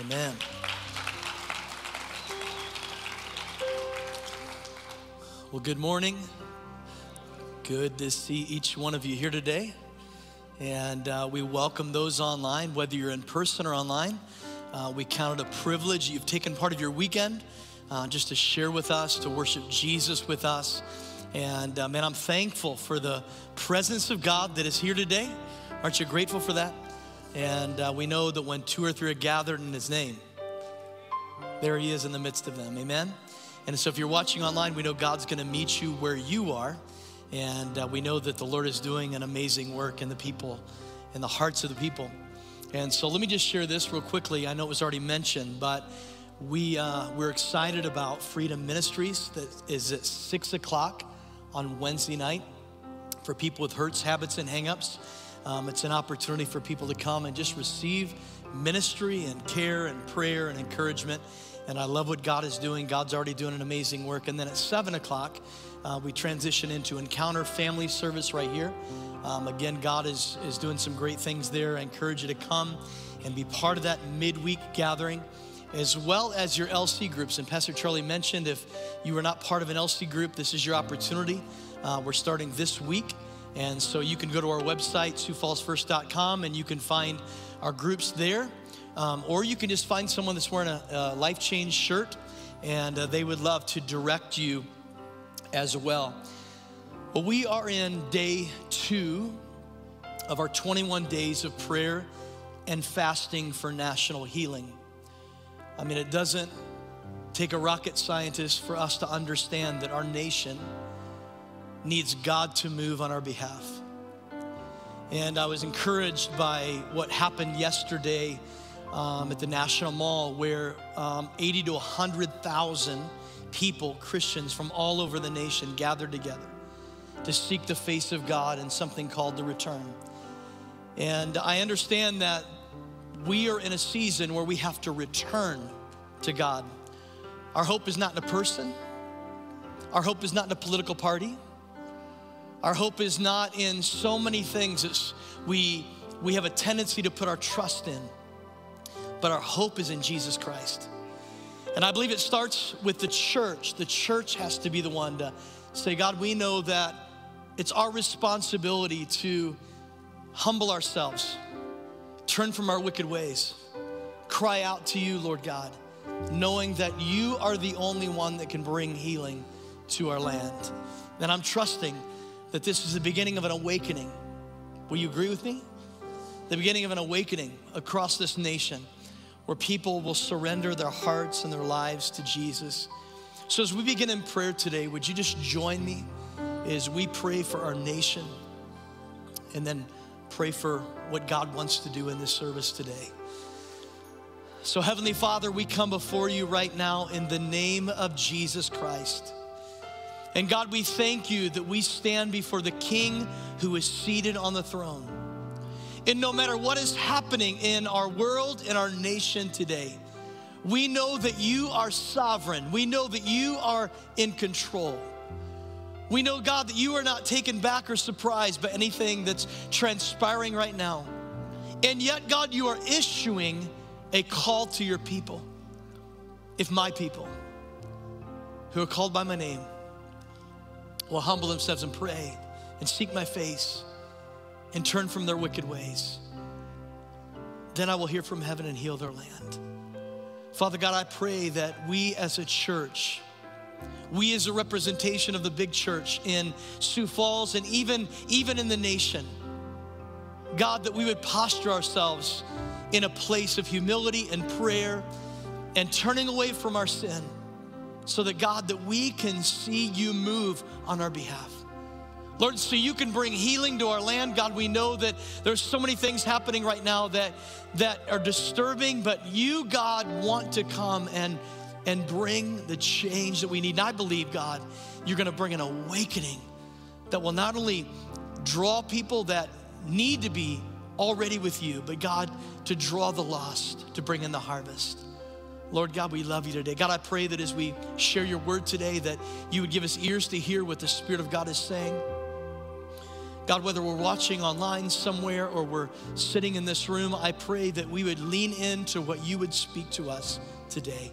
Amen. Well, good morning. Good to see each one of you here today. And uh, we welcome those online, whether you're in person or online. Uh, we count it a privilege you've taken part of your weekend uh, just to share with us, to worship Jesus with us. And uh, man, I'm thankful for the presence of God that is here today. Aren't you grateful for that? And uh, we know that when two or three are gathered in His name, there He is in the midst of them. Amen. And so if you're watching online, we know God's going to meet you where you are. And uh, we know that the Lord is doing an amazing work in the people, in the hearts of the people. And so let me just share this real quickly. I know it was already mentioned, but we, uh, we're excited about Freedom Ministries that is at 6 o'clock on Wednesday night for people with hurts, habits, and hangups. Um, it's an opportunity for people to come and just receive ministry and care and prayer and encouragement and I love what God is doing. God's already doing an amazing work. And then at seven o'clock, uh, we transition into Encounter Family Service right here. Um, again, God is, is doing some great things there. I encourage you to come and be part of that midweek gathering, as well as your LC groups. And Pastor Charlie mentioned if you are not part of an LC group, this is your opportunity. Uh, we're starting this week. And so you can go to our website, siouxfallsfirst.com, and you can find our groups there. Um, or you can just find someone that's wearing a, a life change shirt and uh, they would love to direct you as well. Well, we are in day two of our 21 days of prayer and fasting for national healing. I mean, it doesn't take a rocket scientist for us to understand that our nation needs God to move on our behalf. And I was encouraged by what happened yesterday um, at the National Mall where um, 80 to 100,000 people, Christians from all over the nation, gathered together to seek the face of God in something called the return. And I understand that we are in a season where we have to return to God. Our hope is not in a person, our hope is not in a political party. Our hope is not in so many things that we, we have a tendency to put our trust in but our hope is in Jesus Christ. And I believe it starts with the church. The church has to be the one to say, God, we know that it's our responsibility to humble ourselves, turn from our wicked ways, cry out to you, Lord God, knowing that you are the only one that can bring healing to our land. And I'm trusting that this is the beginning of an awakening. Will you agree with me? The beginning of an awakening across this nation where people will surrender their hearts and their lives to Jesus. So, as we begin in prayer today, would you just join me as we pray for our nation and then pray for what God wants to do in this service today? So, Heavenly Father, we come before you right now in the name of Jesus Christ. And God, we thank you that we stand before the King who is seated on the throne. And no matter what is happening in our world, in our nation today, we know that you are sovereign. We know that you are in control. We know, God, that you are not taken back or surprised by anything that's transpiring right now. And yet, God, you are issuing a call to your people. If my people who are called by my name will humble themselves and pray and seek my face and turn from their wicked ways. Then I will hear from heaven and heal their land. Father God, I pray that we as a church, we as a representation of the big church in Sioux Falls and even, even in the nation, God, that we would posture ourselves in a place of humility and prayer and turning away from our sin so that, God, that we can see you move on our behalf. Lord, so you can bring healing to our land. God, we know that there's so many things happening right now that, that are disturbing, but you, God, want to come and, and bring the change that we need. And I believe, God, you're going to bring an awakening that will not only draw people that need to be already with you, but God, to draw the lost, to bring in the harvest. Lord God, we love you today. God, I pray that as we share your word today, that you would give us ears to hear what the Spirit of God is saying. God, whether we're watching online somewhere or we're sitting in this room, I pray that we would lean into what you would speak to us today.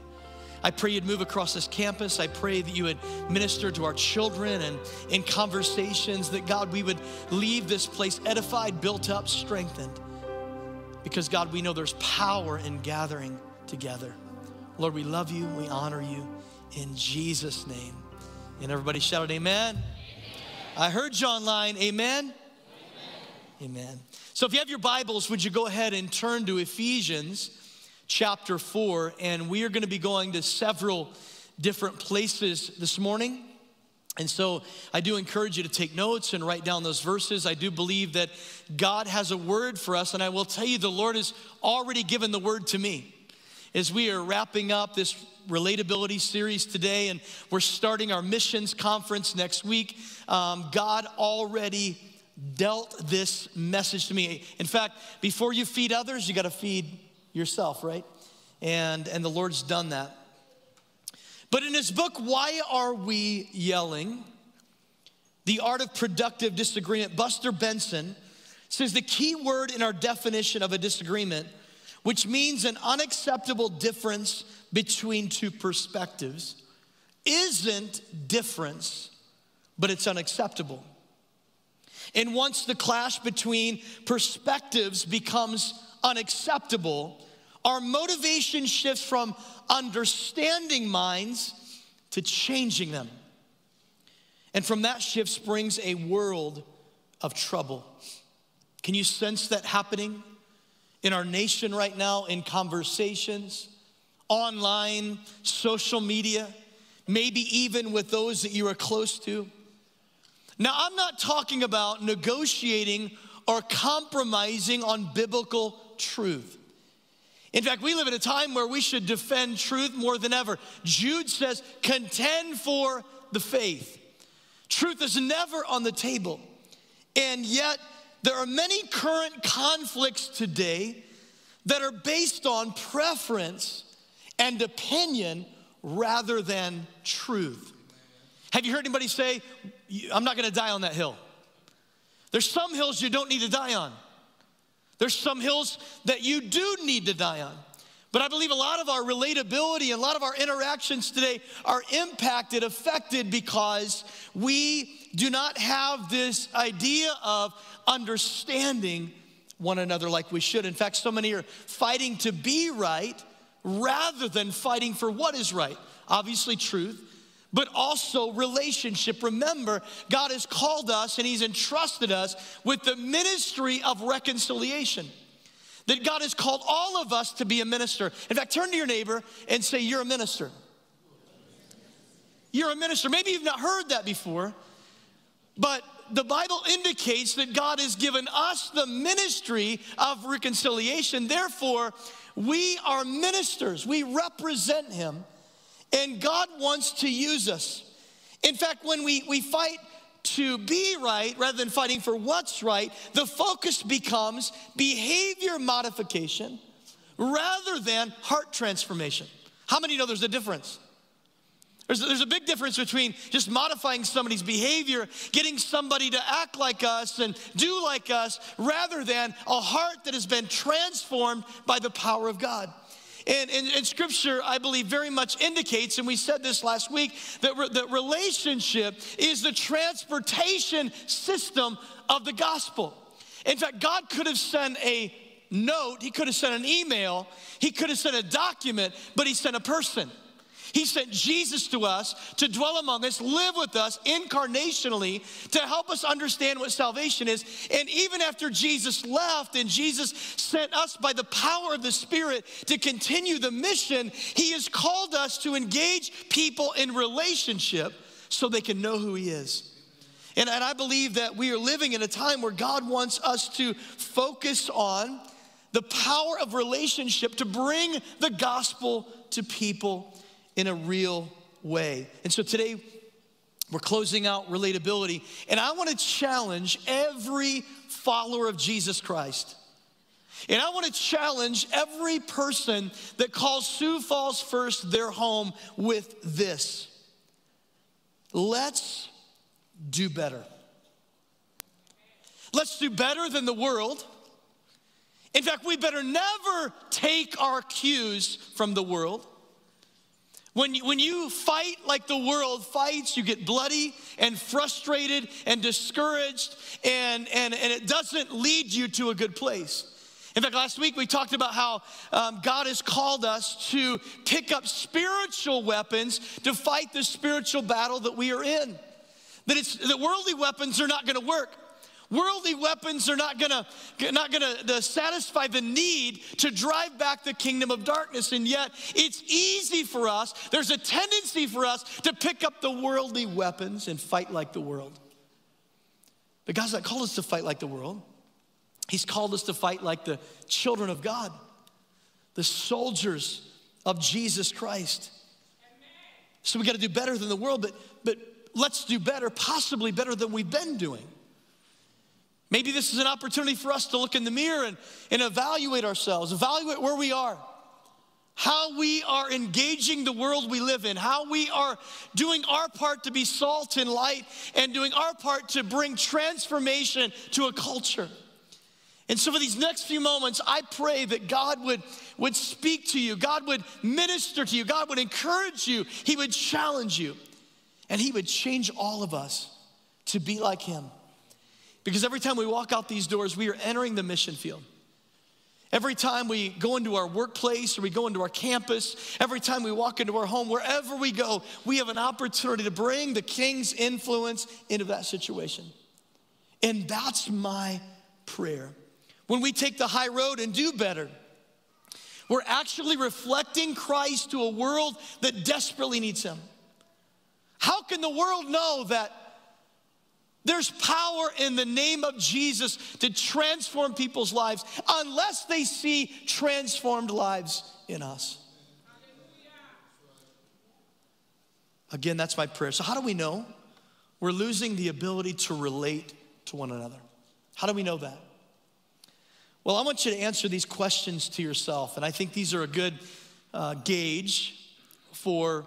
I pray you'd move across this campus. I pray that you would minister to our children and in conversations that, God, we would leave this place edified, built up, strengthened. Because, God, we know there's power in gathering together. Lord, we love you, we honor you in Jesus' name. And everybody shouted, Amen. I heard you online. Amen? Amen. Amen. So if you have your Bibles, would you go ahead and turn to Ephesians chapter 4? And we are going to be going to several different places this morning. And so I do encourage you to take notes and write down those verses. I do believe that God has a word for us. And I will tell you, the Lord has already given the word to me. As we are wrapping up this relatability series today, and we're starting our missions conference next week. Um, God already dealt this message to me. In fact, before you feed others, you got to feed yourself, right? And and the Lord's done that. But in his book, Why Are We Yelling? The Art of Productive Disagreement, Buster Benson says the key word in our definition of a disagreement, which means an unacceptable difference between two perspectives isn't difference, but it's unacceptable. And once the clash between perspectives becomes unacceptable, our motivation shifts from understanding minds to changing them. And from that shift springs a world of trouble. Can you sense that happening in our nation right now in conversations? online, social media, maybe even with those that you are close to. Now, I'm not talking about negotiating or compromising on biblical truth. In fact, we live in a time where we should defend truth more than ever. Jude says, contend for the faith. Truth is never on the table. And yet, there are many current conflicts today that are based on preference and opinion rather than truth. Have you heard anybody say, I'm not gonna die on that hill? There's some hills you don't need to die on. There's some hills that you do need to die on. But I believe a lot of our relatability and a lot of our interactions today are impacted, affected because we do not have this idea of understanding one another like we should. In fact, so many are fighting to be right rather than fighting for what is right. Obviously, truth, but also relationship. Remember, God has called us and He's entrusted us with the ministry of reconciliation. That God has called all of us to be a minister. In fact, turn to your neighbor and say, You're a minister. You're a minister. Maybe you've not heard that before, but the Bible indicates that God has given us the ministry of reconciliation. Therefore, we are ministers, we represent Him, and God wants to use us. In fact, when we, we fight to be right rather than fighting for what's right, the focus becomes behavior modification rather than heart transformation. How many know there's a difference? There's, there's a big difference between just modifying somebody's behavior, getting somebody to act like us and do like us, rather than a heart that has been transformed by the power of God. And, and, and, scripture, I believe, very much indicates, and we said this last week, that re, that relationship is the transportation system of the gospel. In fact, God could have sent a note, He could have sent an email, He could have sent a document, but He sent a person. He sent Jesus to us to dwell among us, live with us incarnationally to help us understand what salvation is. And even after Jesus left and Jesus sent us by the power of the Spirit to continue the mission, He has called us to engage people in relationship so they can know who He is. And, and I believe that we are living in a time where God wants us to focus on the power of relationship to bring the gospel to people in a real way. And so today, we're closing out relatability, and I want to challenge every follower of Jesus Christ. And I want to challenge every person that calls Sioux Falls First their home with this let's do better. Let's do better than the world. In fact, we better never take our cues from the world. When you, when you fight like the world fights, you get bloody and frustrated and discouraged, and, and, and it doesn't lead you to a good place. In fact, last week we talked about how um, God has called us to pick up spiritual weapons to fight the spiritual battle that we are in. That it's that worldly weapons are not going to work. Worldly weapons are not gonna, not gonna uh, satisfy the need to drive back the kingdom of darkness. And yet, it's easy for us, there's a tendency for us to pick up the worldly weapons and fight like the world. But God's not called us to fight like the world. He's called us to fight like the children of God, the soldiers of Jesus Christ. So we got to do better than the world, but, but let's do better, possibly better than we've been doing. Maybe this is an opportunity for us to look in the mirror and, and evaluate ourselves, evaluate where we are, how we are engaging the world we live in, how we are doing our part to be salt and light, and doing our part to bring transformation to a culture. And so, for these next few moments, I pray that God would, would speak to you, God would minister to you, God would encourage you, He would challenge you, and He would change all of us to be like Him. Because every time we walk out these doors, we are entering the mission field. Every time we go into our workplace or we go into our campus, every time we walk into our home, wherever we go, we have an opportunity to bring the king's influence into that situation. And that's my prayer when we take the high road and do better. We're actually reflecting Christ to a world that desperately needs Him. How can the world know that there's power in the name of Jesus to transform people's lives unless they see transformed lives in us? Again, that's my prayer. So, how do we know we're losing the ability to relate to one another? How do we know that? Well, I want you to answer these questions to yourself, and I think these are a good uh, gauge for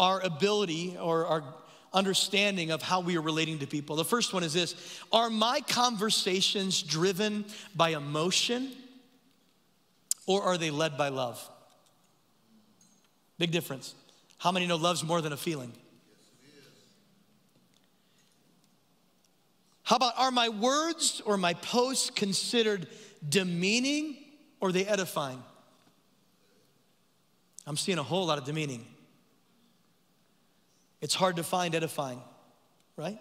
our ability or our understanding of how we are relating to people. The first one is this Are my conversations driven by emotion or are they led by love? Big difference. How many know love's more than a feeling? How about are my words or my posts considered demeaning or they edifying? I'm seeing a whole lot of demeaning. It's hard to find edifying, right?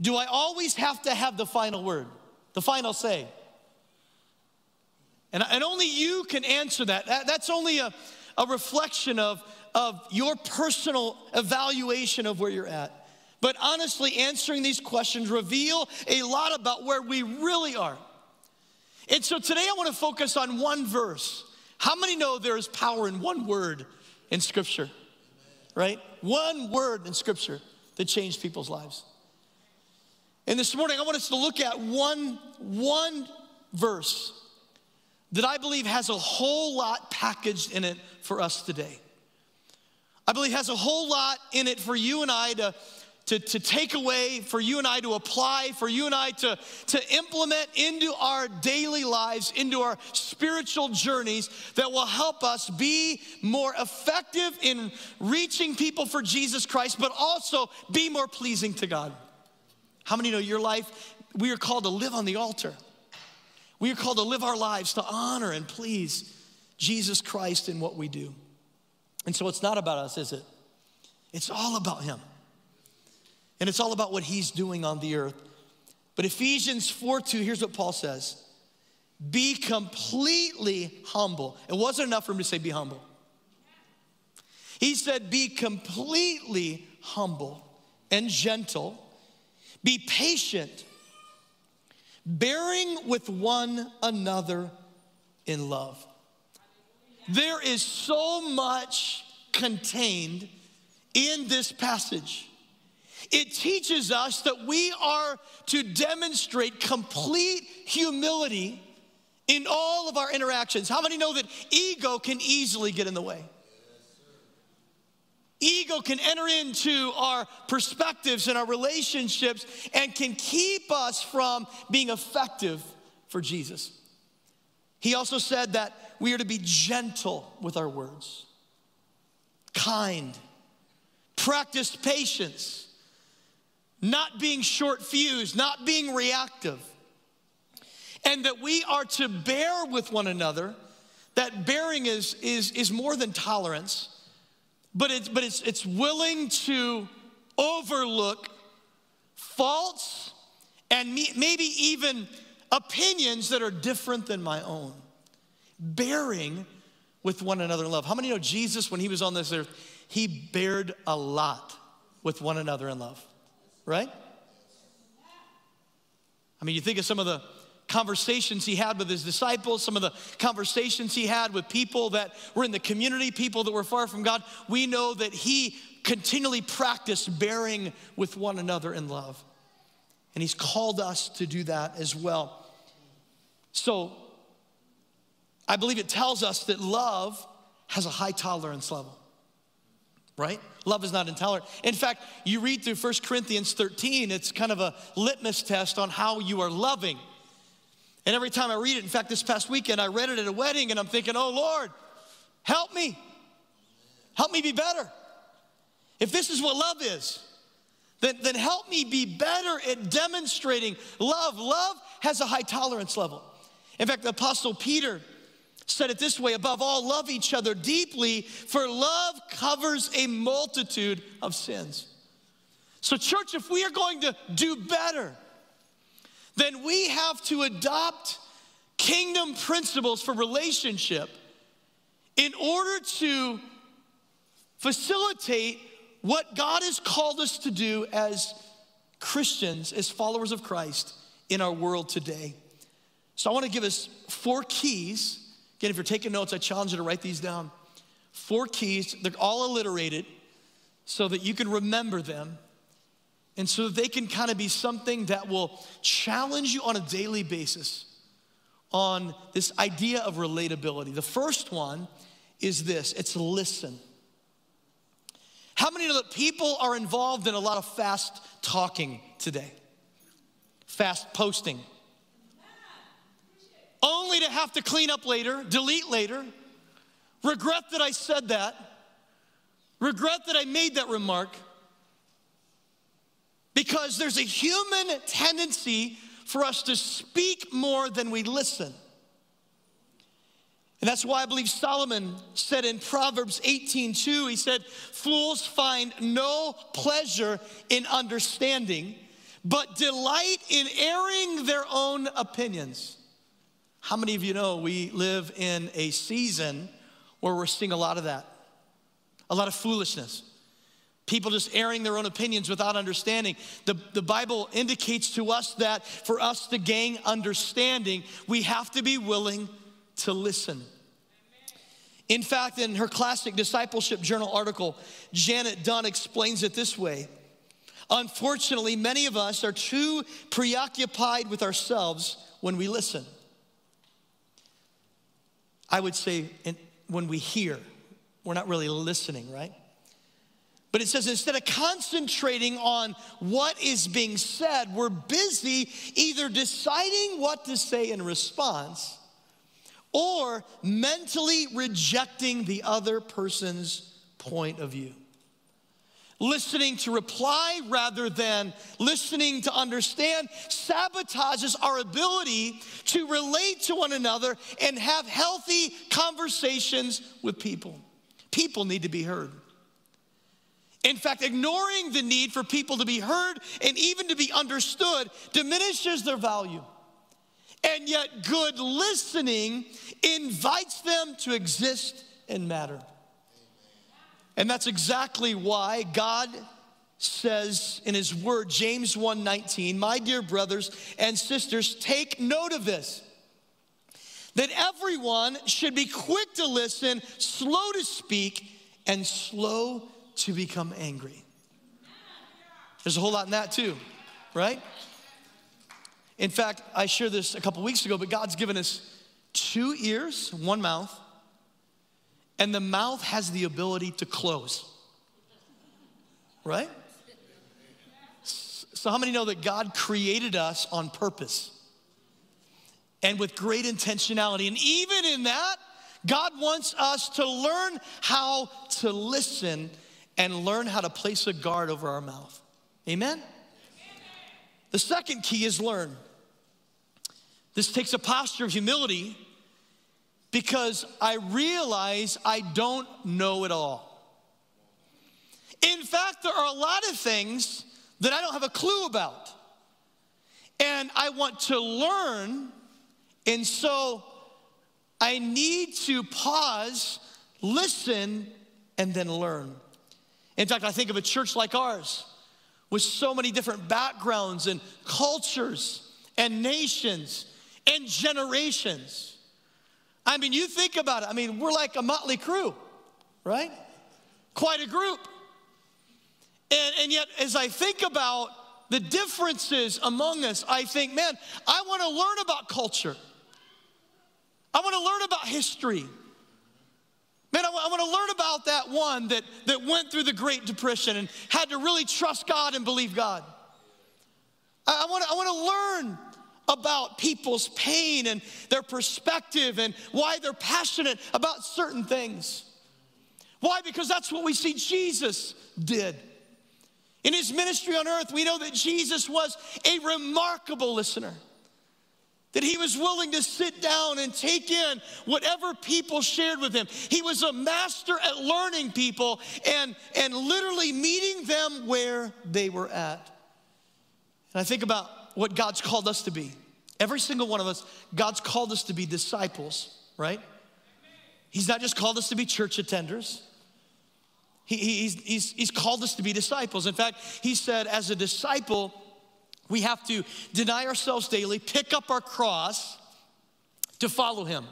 Do I always have to have the final word, the final say? And, and only you can answer that. that that's only a, a reflection of, of your personal evaluation of where you're at. But honestly, answering these questions reveal a lot about where we really are. And so today I want to focus on one verse. How many know there is power in one word in Scripture? Right? One word in Scripture that changed people's lives. And this morning I want us to look at one, one verse that I believe has a whole lot packaged in it for us today. I believe has a whole lot in it for you and I to to, to take away, for you and I to apply, for you and I to, to implement into our daily lives, into our spiritual journeys that will help us be more effective in reaching people for Jesus Christ, but also be more pleasing to God. How many know your life? We are called to live on the altar. We are called to live our lives to honor and please Jesus Christ in what we do. And so it's not about us, is it? It's all about Him. And it's all about what he's doing on the earth. But Ephesians 4 2, here's what Paul says Be completely humble. It wasn't enough for him to say, Be humble. He said, Be completely humble and gentle, be patient, bearing with one another in love. There is so much contained in this passage. It teaches us that we are to demonstrate complete humility in all of our interactions. How many know that ego can easily get in the way? Ego can enter into our perspectives and our relationships and can keep us from being effective for Jesus. He also said that we are to be gentle with our words, kind, practice patience, not being short fused, not being reactive, and that we are to bear with one another. That bearing is, is, is more than tolerance, but, it's, but it's, it's willing to overlook faults and me, maybe even opinions that are different than my own. Bearing with one another in love. How many know Jesus, when he was on this earth, he bared a lot with one another in love, right? I mean, you think of some of the conversations he had with his disciples, some of the conversations he had with people that were in the community, people that were far from God. We know that he continually practiced bearing with one another in love. And he's called us to do that as well. So, I believe it tells us that love has a high tolerance level, right? Love is not intolerant. In fact, you read through 1 Corinthians 13, it's kind of a litmus test on how you are loving. And every time I read it, in fact, this past weekend, I read it at a wedding and I'm thinking, oh Lord, help me. Help me be better. If this is what love is, then, then help me be better at demonstrating love. Love has a high tolerance level. In fact, the Apostle Peter said it this way above all, love each other deeply, for love covers a multitude of sins. So, church, if we are going to do better, then we have to adopt kingdom principles for relationship in order to facilitate what God has called us to do as Christians, as followers of Christ in our world today. So I want to give us four keys. Again, if you're taking notes, I challenge you to write these down. Four keys, they're all alliterated so that you can remember them and so that they can kind of be something that will challenge you on a daily basis on this idea of relatability. The first one is this it's listen. How many know that people are involved in a lot of fast talking today? Fast posting. Only to have to clean up later, delete later, regret that I said that, regret that I made that remark. Because there's a human tendency for us to speak more than we listen. And that's why I believe Solomon said in Proverbs 18:2, he said, Fools find no pleasure in understanding, but delight in airing their own opinions. How many of you know we live in a season where we're seeing a lot of that? A lot of foolishness. People just airing their own opinions without understanding. The, the Bible indicates to us that for us to gain understanding, we have to be willing to listen. In fact, in her classic discipleship journal article, Janet Dunn explains it this way. Unfortunately, many of us are too preoccupied with ourselves when we listen. I would say when we hear, we're not really listening, right? But it says instead of concentrating on what is being said, we're busy either deciding what to say in response or mentally rejecting the other person's point of view. Listening to reply rather than listening to understand sabotages our ability to relate to one another and have healthy conversations with people. People need to be heard. In fact, ignoring the need for people to be heard and even to be understood diminishes their value. And yet, good listening invites them to exist and matter. And that's exactly why God says in his word James 1:19, "My dear brothers and sisters, take note of this. That everyone should be quick to listen, slow to speak, and slow to become angry." There's a whole lot in that too, right? In fact, I shared this a couple weeks ago, but God's given us two ears, one mouth, and the mouth has the ability to close. right? So, how many know that God created us on purpose and with great intentionality? And even in that, God wants us to learn how to listen and learn how to place a guard over our mouth. Amen? The second key is learn. This takes a posture of humility because I realize I don't know it all. In fact, there are a lot of things that I don't have a clue about. And I want to learn, and so I need to pause, listen, and then learn. In fact, I think of a church like ours with so many different backgrounds and cultures and nations and generations. I mean, you think about it. I mean, we're like a motley crew, right? Quite a group. And, and yet, as I think about the differences among us, I think, man, I want to learn about culture. I want to learn about history. Man, I, want to learn about that one that, that went through the Great Depression and had to really trust God and believe God. I, I want to learn about people's pain and their perspective and why they're passionate about certain things. Why? Because that's what we see Jesus did. In his ministry on earth, we know that Jesus was a remarkable listener. That he was willing to sit down and take in whatever people shared with him. He was a master at learning people and, and literally meeting them where they were at. And I think about what God's called us to be. Every single one of us, God's called us to be disciples, right? He's not just called us to be church attenders. He, he's, he's, he's called us to be disciples. In fact, he said, as a disciple, we have to deny ourselves daily, pick up our cross to follow him.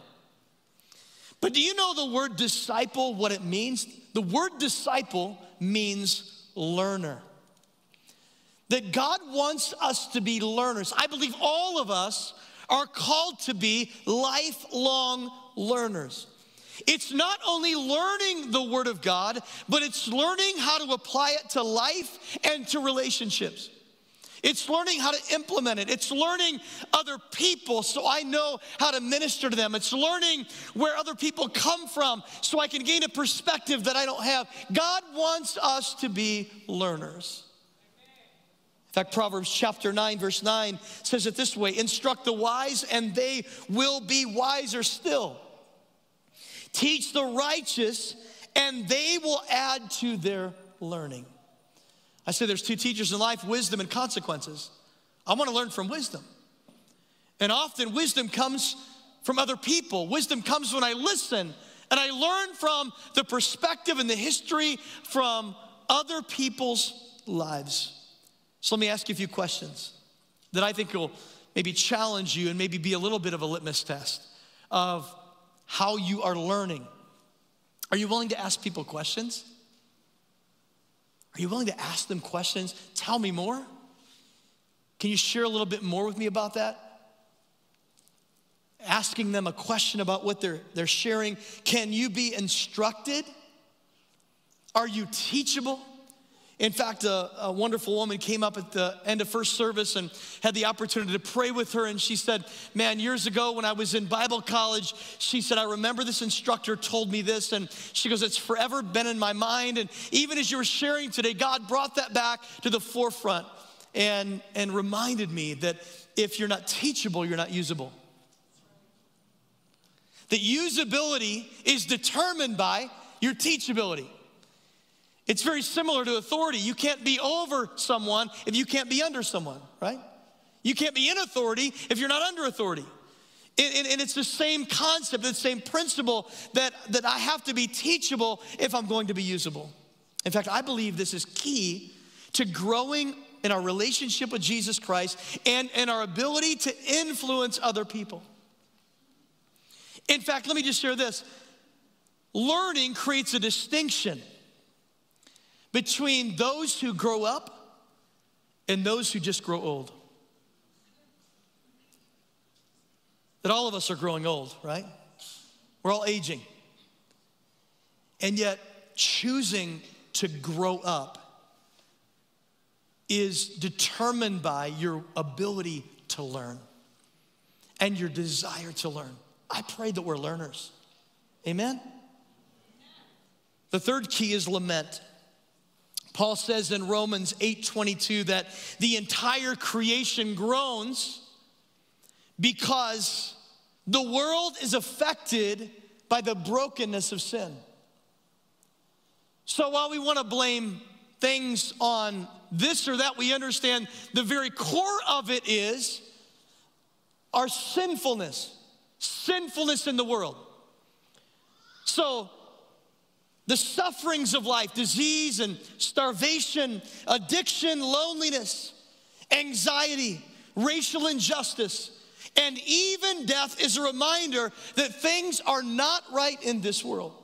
But do you know the word disciple, what it means? The word disciple means learner. That God wants us to be learners. I believe all of us are called to be lifelong learners. It's not only learning the Word of God, but it's learning how to apply it to life and to relationships. It's learning how to implement it. It's learning other people so I know how to minister to them. It's learning where other people come from so I can gain a perspective that I don't have. God wants us to be learners. Fact, Proverbs chapter 9, verse 9 says it this way Instruct the wise, and they will be wiser still. Teach the righteous, and they will add to their learning. I say there's two teachers in life wisdom and consequences. I want to learn from wisdom. And often, wisdom comes from other people. Wisdom comes when I listen and I learn from the perspective and the history from other people's lives. So, let me ask you a few questions that I think will maybe challenge you and maybe be a little bit of a litmus test of how you are learning. Are you willing to ask people questions? Are you willing to ask them questions? Tell me more. Can you share a little bit more with me about that? Asking them a question about what they're, they're sharing. Can you be instructed? Are you teachable? In fact, a, a, wonderful woman came up at the end of first service and had the opportunity to pray with her. And she said, Man, years ago when I was in Bible college, she said, I remember this instructor told me this. And she goes, It's forever been in my mind. And even as you were sharing today, God brought that back to the forefront and, and reminded me that if you're not teachable, you're not usable. That usability is determined by your teachability. It's very similar to authority. You can't be over someone if you can't be under someone, right? You can't be in authority if you're not under authority. And, and, it's the same concept, the same principle that, that I have to be teachable if I'm going to be usable. In fact, I believe this is key to growing in our relationship with Jesus Christ and, and our ability to influence other people. In fact, let me just share this learning creates a distinction between those who grow up and those who just grow old. That all of us are growing old, right? We're all aging. And yet, choosing to grow up is determined by your ability to learn and your desire to learn. I pray that we're learners. Amen? The third key is lament. Paul says in Romans 8:22 that the entire creation groans because the world is affected by the brokenness of sin. So while we want to blame things on this or that, we understand the very core of it is our sinfulness, sinfulness in the world. So the sufferings of life, disease and starvation, addiction, loneliness, anxiety, racial injustice, and even death is a reminder that things are not right in this world.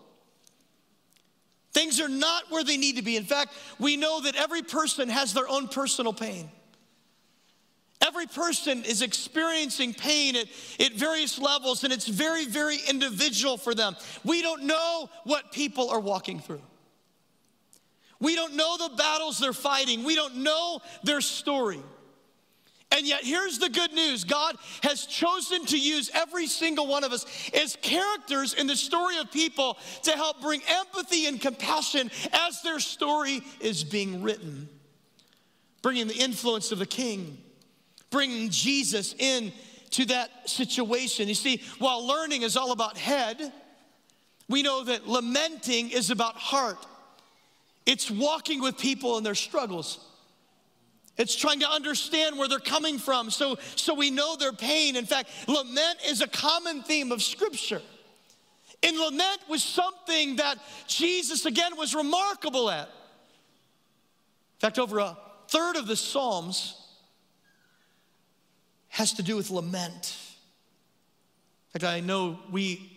Things are not where they need to be. In fact, we know that every person has their own personal pain. Every person is experiencing pain at, at various levels, and it's very, very individual for them. We don't know what people are walking through. We don't know the battles they're fighting. We don't know their story. And yet, here's the good news God has chosen to use every single one of us as characters in the story of people to help bring empathy and compassion as their story is being written, bringing the influence of the king, bringing Jesus in to that situation. You see, while learning is all about head, we know that lamenting is about heart. It's walking with people in their struggles. It's trying to understand where they're coming from so, so we know their pain. In fact, lament is a common theme of Scripture. And lament was something that Jesus, again, was remarkable at. In fact, over a third of the Psalms has to do with lament. In fact, I know we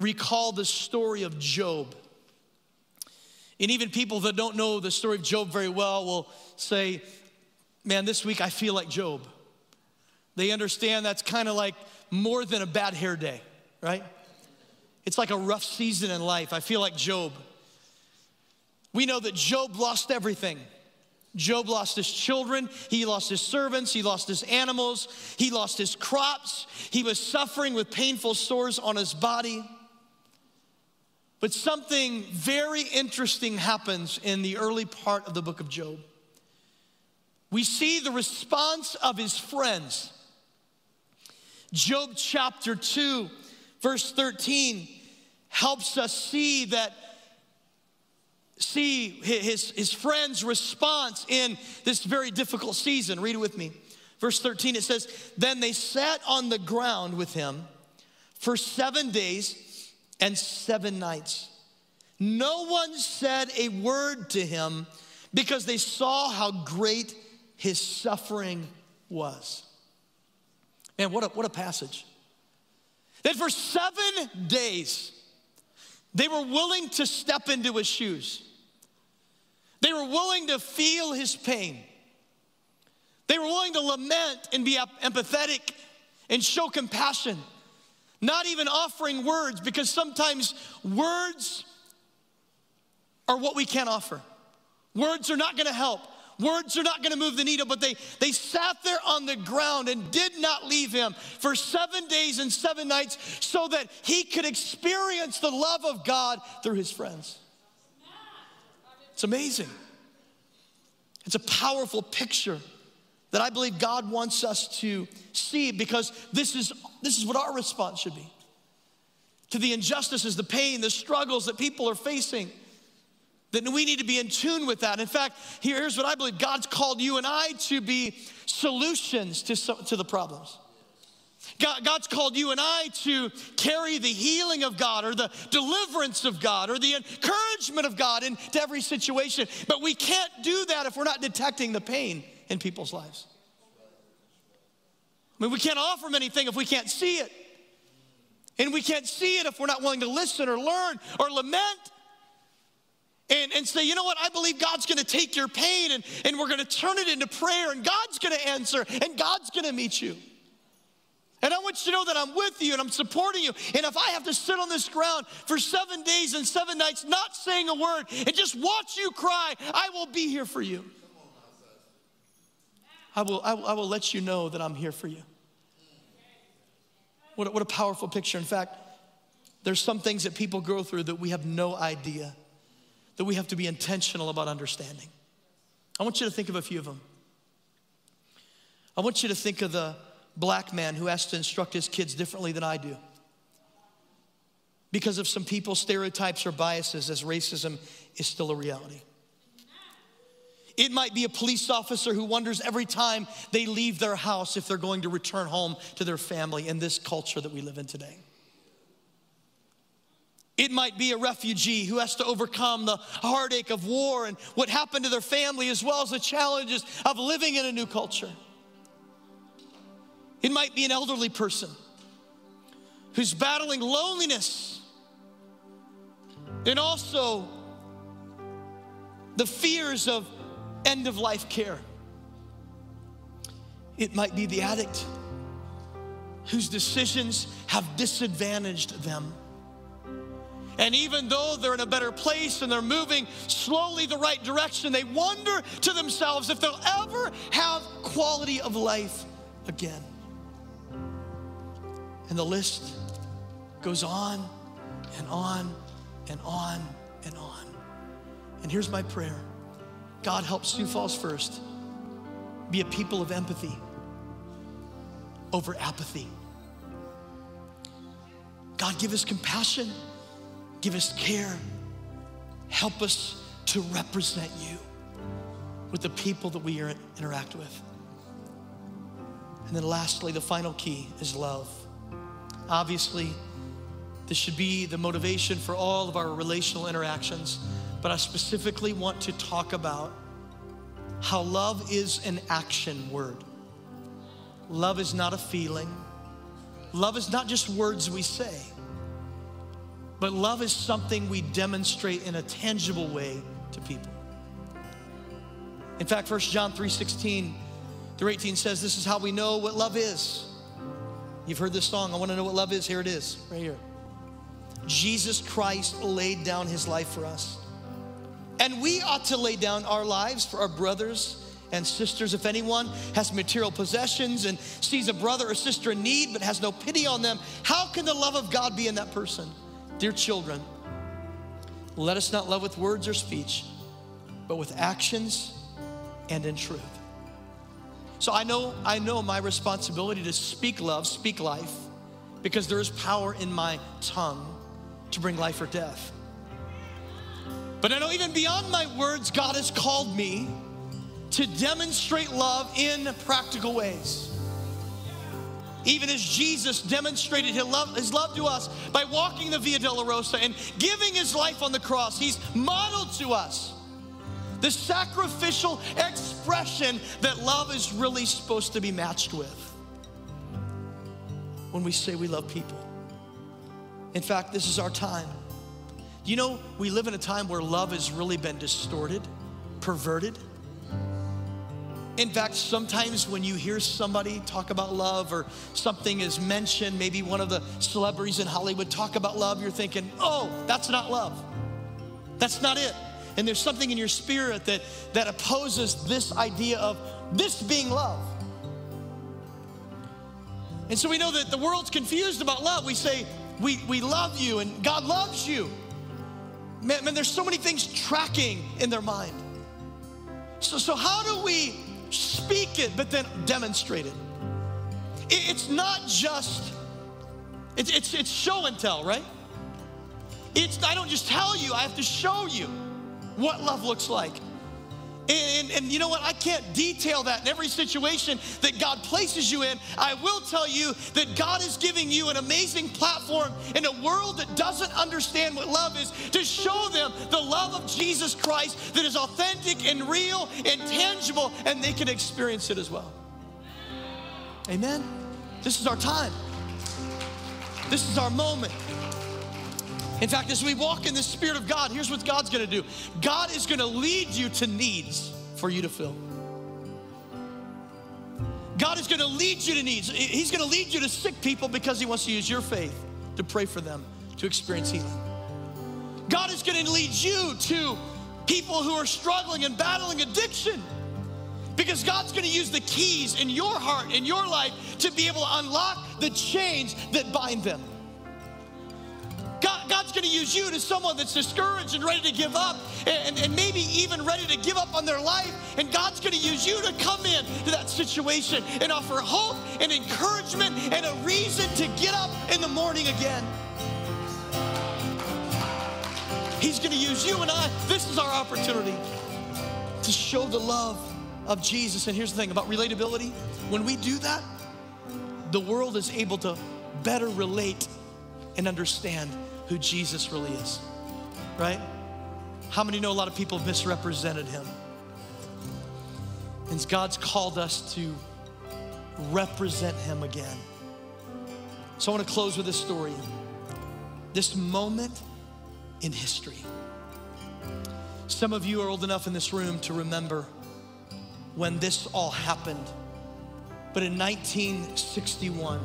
recall the story of Job. And even people that don't know the story of Job very well will say, man, this week I feel like Job. They understand that's kind of like more than a bad hair day, right? It's like a rough season in life. I feel like Job. We know that Job lost everything. Job lost his children, he lost his servants, he lost his animals, he lost his crops, he was suffering with painful sores on his body. But something very interesting happens in the early part of the book of Job we see the response of his friends. Job chapter 2, verse 13, helps us see that see his, his friend's response in this very difficult season. Read it with me. Verse 13, it says, Then they sat on the ground with him for seven days and seven nights. No one said a word to him because they saw how great his suffering was. Man, what a, what a passage. That for seven days, they were willing to step into his shoes. They were willing to feel his pain. They were willing to lament and be empathetic and show compassion, not even offering words, because sometimes words are what we can't offer. Words are not gonna help. Words are not going to move the needle, but they, they sat there on the ground and did not leave him for seven days and seven nights so that he could experience the love of God through his friends. It's amazing. It's a powerful picture that I believe God wants us to see because this is, this is what our response should be to the injustices, the pain, the struggles that people are facing that we need to be in tune with that. In fact, here's what I believe God's called you and I to be solutions to, to the problems. God, God's called you and I to carry the healing of God or the deliverance of God or the encouragement of God into every situation. But we can't do that if we're not detecting the pain in people's lives. I mean, we can't offer them anything if we can't see it. And we can't see it if we're not willing to listen or learn or lament and, and say, you know what, I believe God's gonna take your pain and, and we're gonna turn it into prayer and God's gonna answer and God's gonna meet you. Want you to know that I'm with you and I'm supporting you. And if I have to sit on this ground for seven days and seven nights, not saying a word, and just watch you cry, I will be here for you. I will, I will, I will let you know that I'm here for you. What a, what a powerful picture. In fact, there's some things that people go through that we have no idea, that we have to be intentional about understanding. I want you to think of a few of them. I want you to think of the black man who has to instruct his kids differently than I do because of some people's stereotypes or biases, as racism is still a reality. It might be a police officer who wonders every time they leave their house if they're going to return home to their family in this culture that we live in today. It might be a refugee who has to overcome the heartache of war and what happened to their family, as well as the challenges of living in a new culture. It might be an elderly person who's battling loneliness and also the fears of end of life care. It might be the addict whose decisions have disadvantaged them. And even though they're in a better place and they're moving slowly the right direction, they wonder to themselves if they'll ever have quality of life again. And the list goes on and on and on and on. And here's my prayer God help Sioux Falls first be a people of empathy over apathy. God, give us compassion, give us care, help us to represent you with the people that we interact with. And then, lastly, the final key is love. Obviously, this should be the motivation for all of our relational interactions, but I specifically want to talk about how love is an action word. Love is not a feeling, love is not just words we say, but love is something we demonstrate in a tangible way to people. In fact, 1 John 3 16 through 18 says, This is how we know what love is. You've heard this song, I want to know what love is. Here it is, right here. Jesus Christ laid down his life for us. And we ought to lay down our lives for our brothers and sisters. If anyone has material possessions and sees a brother or sister in need but has no pity on them, how can the love of God be in that person? Dear children, let us not love with words or speech, but with actions and in truth. So I know, I know my responsibility to speak love, speak life, because there is power in my tongue to bring life or death. But I know even beyond my words, God has called me to demonstrate love in practical ways. Even as Jesus demonstrated his love, his love to us by walking the Via Dolorosa and giving his life on the cross, he's modeled to us the sacrificial expression that love is really supposed to be matched with when we say we love people. In fact, this is our time. You know, we live in a time where love has really been distorted, perverted. In fact, sometimes when you hear somebody talk about love or something is mentioned, maybe one of the celebrities in Hollywood talk about love, you're thinking, oh, that's not love. That's not it. And there's something in your spirit that, that opposes this idea of this being love. And so we know that the world's confused about love. We say, we, we love you and God loves you. Man, man, there's so many things tracking in their mind. So, so how do we speak it but then demonstrate it? it it's not just, it's, it's, it's show and tell, right? It's, I don't just tell you, I have to show you what love looks like. And, and, and, you know what? I can't detail that in every situation that God places you in. I will tell you that God is giving you an amazing platform in a world that doesn't understand what love is to show them the love of Jesus Christ that is authentic and real and tangible, and they can experience it as well. Amen? This is our time. This is our moment. In fact, as we walk in the Spirit of God, here's what God's gonna do God is gonna lead you to needs for you to fill. God is gonna lead you to needs. He's gonna lead you to sick people because He wants to use your faith to pray for them to experience healing. God is gonna lead you to people who are struggling and battling addiction Because God's gonna use the keys in your heart, in your life, to be able to unlock the chains that bind them. God, God's going to use you to someone that's discouraged and ready to give up, and, and maybe even ready to give up on their life. And God's going to use you to come in to that situation and offer hope and encouragement and a reason to get up in the morning again. He's going to use you and I. This is our opportunity to show the love of Jesus. And here's the thing about relatability when we do that, the world is able to better relate and understand who Jesus really is, right? How many know a lot of people misrepresented him? And God's called us to represent him again. So I want to close with this story. This moment in history. Some of you are old enough in this room to remember when this all happened. But in 1961,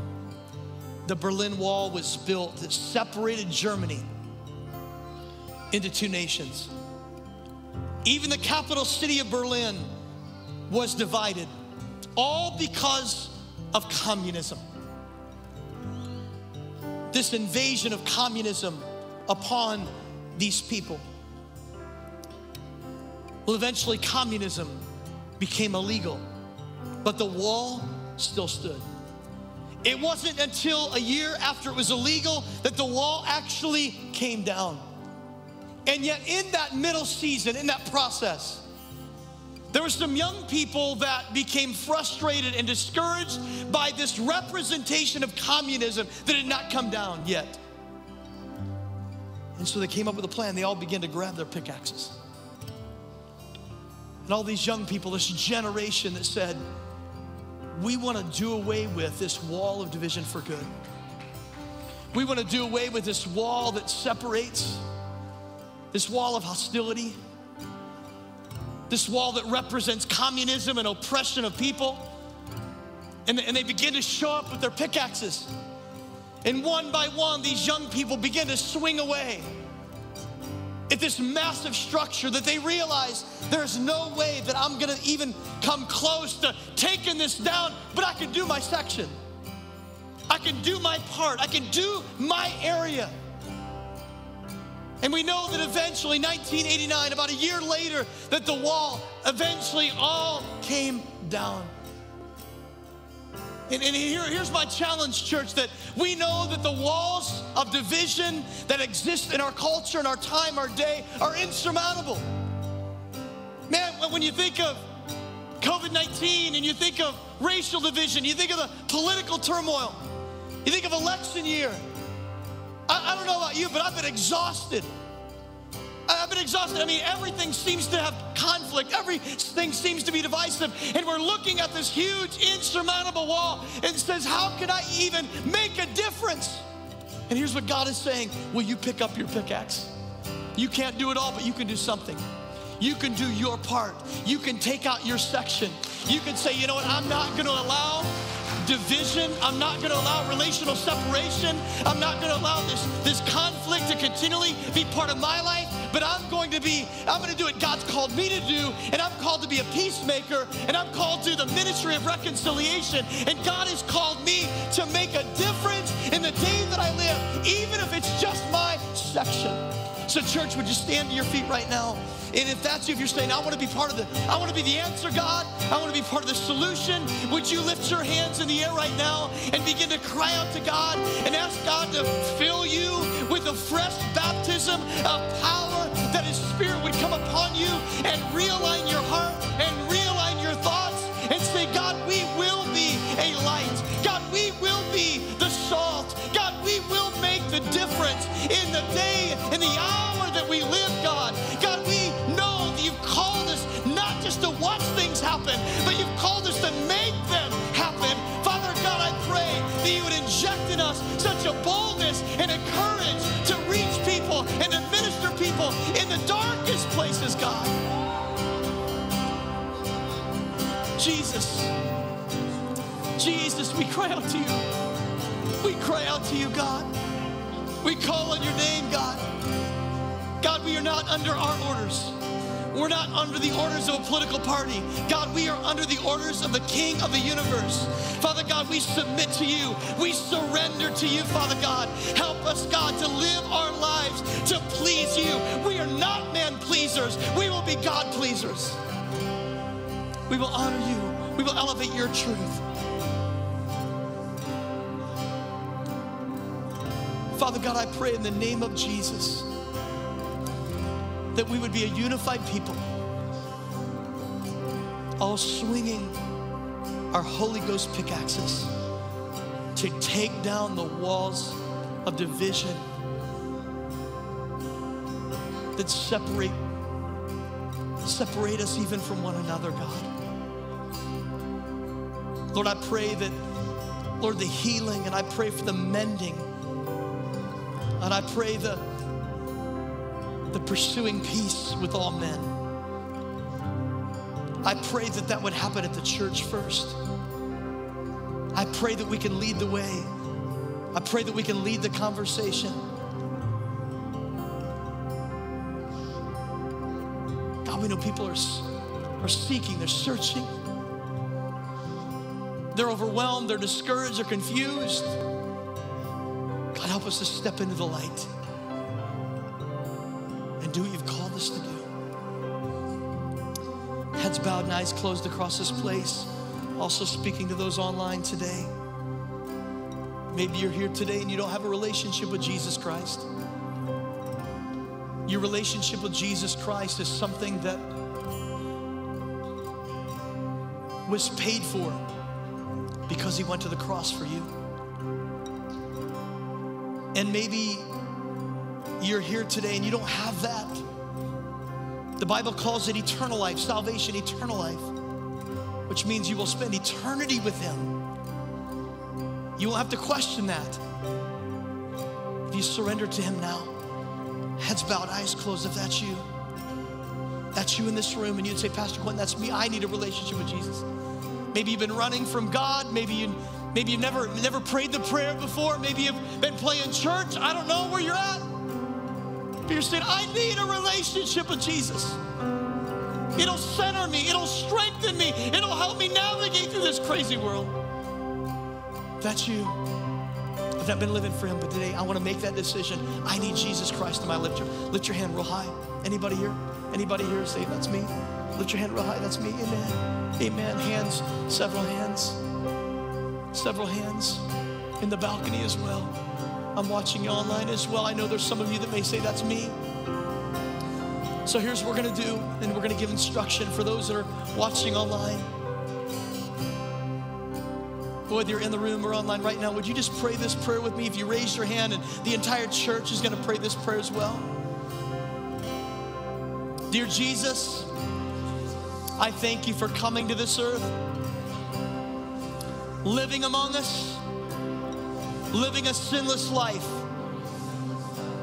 the Berlin Wall was built that separated Germany into two nations. Even the capital city of Berlin was divided, all because of communism. This invasion of communism upon these people. Well, eventually, communism became illegal, but the wall still stood. It wasn't until a year after it was illegal that the wall actually came down. And yet, in that middle season, in that process, there were some young people that became frustrated and discouraged by this representation of communism that had not come down yet. And so they came up with a plan. They all began to grab their pickaxes. And all these young people, this generation that said, we want to do away with this wall of division for good. We want to do away with this wall that separates, this wall of hostility, this wall that represents communism and oppression of people. And, and they begin to show up with their pickaxes. And one by one, these young people begin to swing away at this massive structure that they realize there's no way that I'm gonna even come close to taking this down, but I can do my section. I can do my part. I can do my area. And we know that eventually, 1989, about a year later, that the wall eventually all came down. And, and here, here's my challenge, church, that we know that the walls of division that exist in our culture, in our time, our day, are insurmountable. Man, when you think of COVID 19 and you think of racial division, you think of the political turmoil, you think of election year. I, I don't know about you, but I've been exhausted I've been exhausted. I mean, everything seems to have conflict, everything seems to be divisive. And we're looking at this huge, insurmountable wall and says, How can I even make a difference? And here's what God is saying Will you pick up your pickaxe? You can't do it all, but you can do something. You can do your part. You can take out your section. You can say, you know what, I'm not gonna allow division. I'm not going to allow relational separation. I'm not going to allow this, this conflict to continually be part of my life, but I'm going to be, I'm going to do what God's called me to do, and I'm called to be a peacemaker, and I'm called to the ministry of reconciliation, and God has called me to make a difference in the day that I live, even if it's just my section. So, church, would you stand to your feet right now? And if that's you, if you're saying, I want to be part of the, I want to be the answer, God, I want to be part of the solution, would you lift your hands in the air right now and begin to cry out to God and ask God to fill you with a fresh baptism of power that His Spirit would come upon you and realign your heart the difference in the day, and the hour that we live, God. God, we know that you've called us not just to watch things happen, but you've called us to make them happen. Father God, I pray that you would inject in us such a boldness and a courage to reach people and to minister people in the darkest places, God. Jesus, Jesus, we cry out to you. We cry out to you, God. We call on your name, God. God, we are not under our orders. We're not under the orders of a political party. God, we are under the orders of the King of the universe. Father God, we submit to you. We surrender to you, Father God. Help us, God, to live our lives to please you. We are not man pleasers, we will be God pleasers. We will honor you, we will elevate your truth. Father God, I pray in the name of Jesus that we would be a unified people, all swinging our Holy Ghost pickaxes to take down the walls of division that separate separate us even from one another, God. Lord, I pray that, Lord, the healing and I pray for the mending. And I pray the, the pursuing peace with all men. I pray that that would happen at the church first. I pray that we can lead the way. I pray that we can lead the conversation. God, we know people are, are seeking, they're searching, they're overwhelmed, they're discouraged, they're confused. Us to step into the light and do what you've called us to do. Heads bowed and eyes closed across this place. Also, speaking to those online today. Maybe you're here today and you don't have a relationship with Jesus Christ. Your relationship with Jesus Christ is something that was paid for because he went to the cross for you. And maybe you're here today and you don't have that. The Bible calls it eternal life, salvation, eternal life, which means you will spend eternity with Him. You won't have to question that if you surrender to Him now. Heads bowed, eyes closed, if that's you. That's you in this room, and you'd say, Pastor Quentin, that's me. I need a relationship with Jesus. Maybe you've been running from God. Maybe you maybe you've never never prayed the prayer before. Maybe you've been playing church. I don't know where you're at. But you're saying, I need a relationship with Jesus. It'll center me, it'll strengthen me, it'll help me navigate through this crazy world. That's you. I've not been living for him, but today I want to make that decision. I need Jesus Christ in my your, lift your hand real high. Anybody here? Anybody here say, that's me? Lift your hand real high. That's me. Amen. Amen. Hands, several hands. Several hands in the balcony as well. I'm watching you online as well. I know there's some of you that may say, that's me. So here's what we're going to do, and we're going to give instruction for those that are watching online. Whether you're in the room or online right now, would you just pray this prayer with me? If you raise your hand, and the entire church is going to pray this prayer as well. Dear Jesus, I thank you for coming to this earth, living among us, living a sinless life,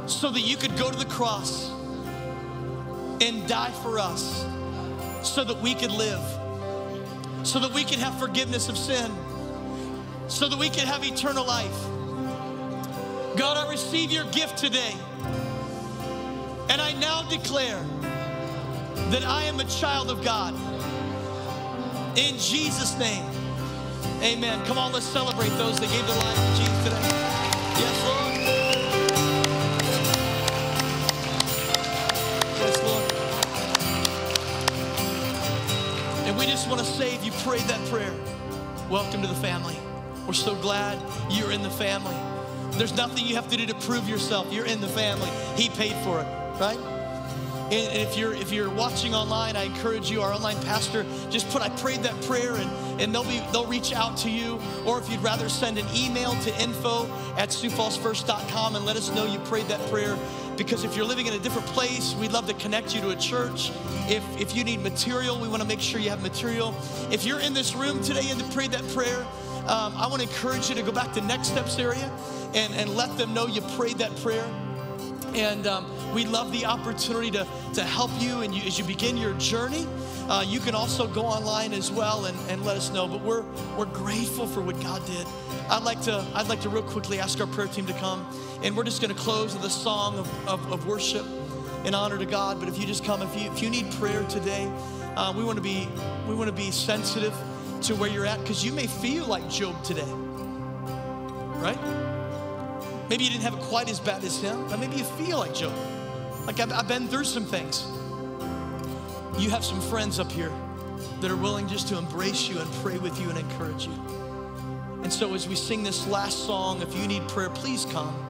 so that you could go to the cross and die for us, so that we could live, so that we could have forgiveness of sin, so that we can have eternal life. God, I receive your gift today, and I now declare that I am a child of God. In Jesus' name, amen. Come on, let's celebrate those that gave their life to Jesus today. Yes, Lord. Yes, Lord. And we just want to say, if you prayed that prayer, welcome to the family. We're so glad you're in the family. There's nothing you have to do to prove yourself. You're in the family. He paid for it, right? And if you're if you're watching online, I encourage you, our online pastor, just put I prayed that prayer and, and they'll be they'll reach out to you. Or if you'd rather send an email to info at siouxfallsfirst.com and let us know you prayed that prayer. Because if you're living in a different place, we'd love to connect you to a church. If if you need material, we want to make sure you have material. If you're in this room today and prayed that prayer, um, I want to encourage you to go back to Next Steps area and, and let them know you prayed that prayer. And um, we love the opportunity to, to help you and you, as you begin your journey. Uh, you can also go online as well and, and let us know. But we're, we're grateful for what God did. I'd like to I'd like to real quickly ask our prayer team to come, and we're just going to close with a song of, of, of worship. in honor to God. But if you just come, if you, if you need prayer today, uh, we want to be we want to be sensitive to where you're at because you may feel like Job today, right? Maybe you didn't have it quite as bad as him, but maybe you feel like Job. Like I've, I've been through some things. You have some friends up here that are willing just to embrace you and pray with you and encourage you. And so, as we sing this last song, if you need prayer, please come.